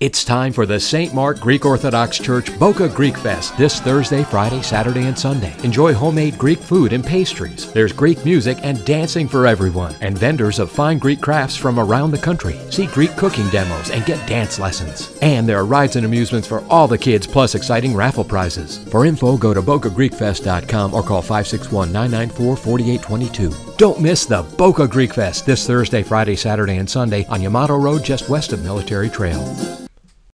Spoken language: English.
It's time for the St. Mark Greek Orthodox Church Boca Greek Fest this Thursday, Friday, Saturday, and Sunday. Enjoy homemade Greek food and pastries. There's Greek music and dancing for everyone, and vendors of fine Greek crafts from around the country. See Greek cooking demos and get dance lessons. And there are rides and amusements for all the kids, plus exciting raffle prizes. For info, go to bocagreekfest.com or call 561 994 4822. Don't miss the Boca Greek Fest this Thursday, Friday, Saturday, and Sunday on Yamato Road just west of Military Trail.